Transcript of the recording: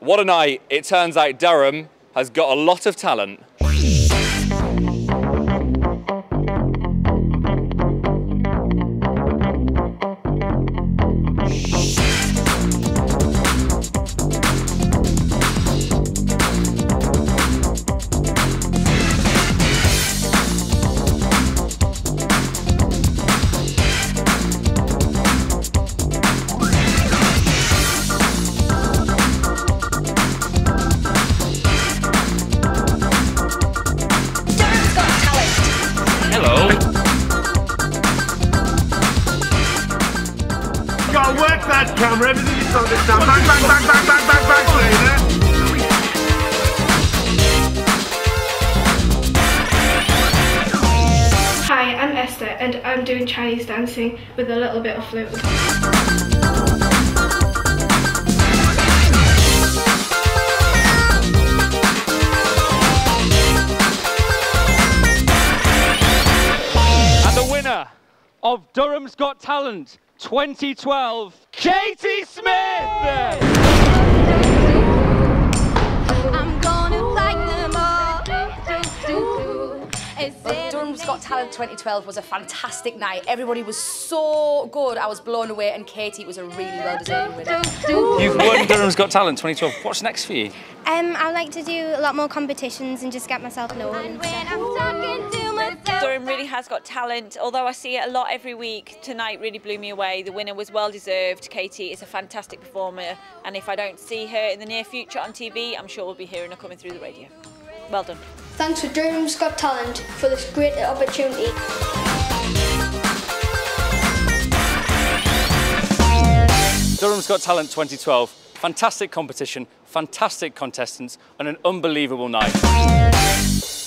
What a night. It turns out Durham has got a lot of talent. Gotta work that camera, everything is on this time. Bang, bang, bang, bang, bang, bang, bang, Selena. Hi, I'm Esther and I'm doing Chinese dancing with a little bit of flute. And the winner of Durham's Got Talent 2012, Katie Smith! I'm gonna like them all. Durham's Got Talent 2012 was a fantastic night. Everybody was so good. I was blown away, and Katie was a really well-deserved winner. You've won Durham's Got Talent 2012. What's next for you? Um, I like to do a lot more competitions and just get myself known. And. Durham really has got talent, although I see it a lot every week. Tonight really blew me away. The winner was well deserved. Katie is a fantastic performer, and if I don't see her in the near future on TV, I'm sure we'll be hearing her coming through the radio. Well done. Thanks for Durham's Got Talent for this great opportunity. Durham's Got Talent 2012. Fantastic competition, fantastic contestants, and an unbelievable night.